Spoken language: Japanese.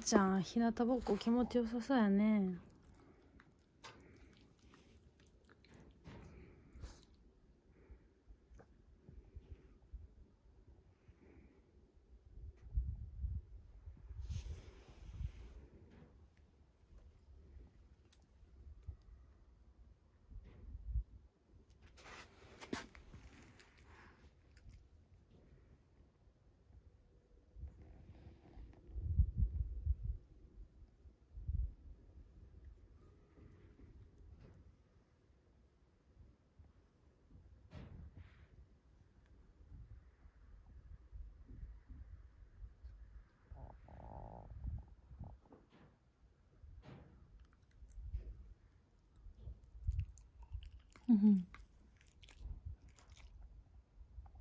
ちゃん日向ぼっこ気持ちよさそうやね。うん